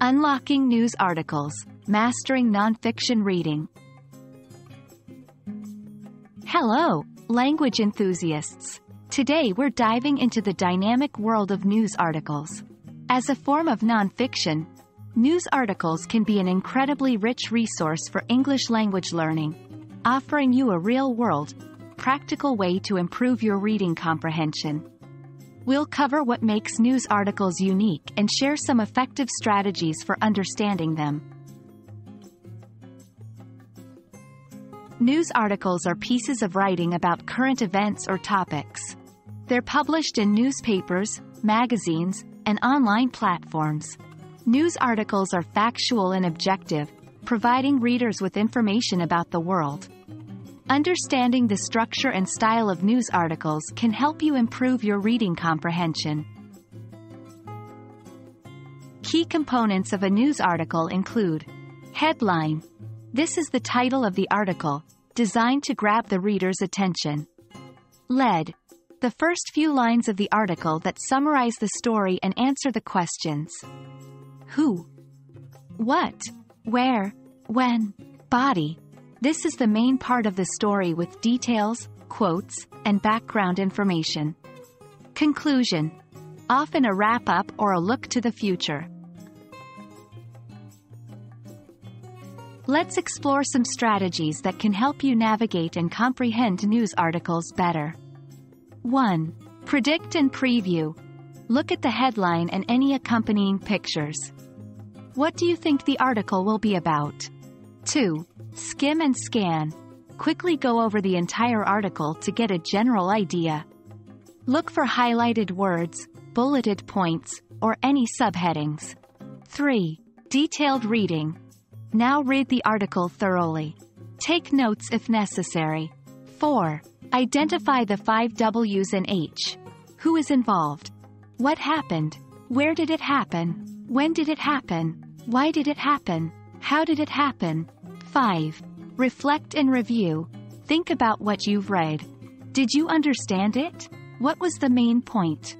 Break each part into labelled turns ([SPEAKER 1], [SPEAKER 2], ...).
[SPEAKER 1] Unlocking News Articles, Mastering Nonfiction Reading. Hello, language enthusiasts. Today we're diving into the dynamic world of news articles. As a form of nonfiction, news articles can be an incredibly rich resource for English language learning, offering you a real-world, practical way to improve your reading comprehension. We'll cover what makes news articles unique and share some effective strategies for understanding them. News articles are pieces of writing about current events or topics. They're published in newspapers, magazines, and online platforms. News articles are factual and objective, providing readers with information about the world. Understanding the structure and style of news articles can help you improve your reading comprehension. Key components of a news article include Headline. This is the title of the article, designed to grab the reader's attention. Lead. The first few lines of the article that summarize the story and answer the questions. Who? What? Where? When? Body. This is the main part of the story with details, quotes, and background information. Conclusion. Often a wrap-up or a look to the future. Let's explore some strategies that can help you navigate and comprehend news articles better. 1. Predict and preview. Look at the headline and any accompanying pictures. What do you think the article will be about? 2. Skim and scan. Quickly go over the entire article to get a general idea. Look for highlighted words, bulleted points, or any subheadings. 3. Detailed reading. Now read the article thoroughly. Take notes if necessary. 4. Identify the five W's and H. Who is involved? What happened? Where did it happen? When did it happen? Why did it happen? How did it happen? 5. Reflect and review. Think about what you've read. Did you understand it? What was the main point?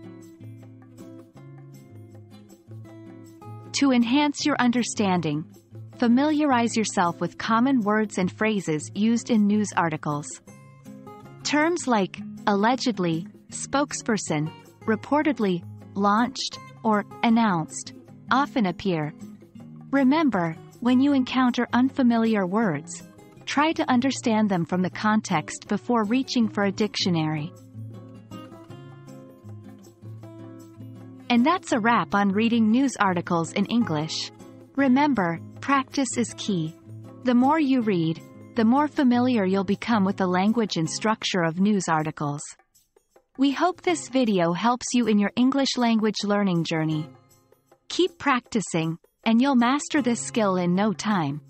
[SPEAKER 1] To enhance your understanding, familiarize yourself with common words and phrases used in news articles. Terms like allegedly, spokesperson, reportedly, launched, or announced often appear. Remember, when you encounter unfamiliar words, try to understand them from the context before reaching for a dictionary. And that's a wrap on reading news articles in English. Remember, practice is key. The more you read, the more familiar you'll become with the language and structure of news articles. We hope this video helps you in your English language learning journey. Keep practicing, and you'll master this skill in no time.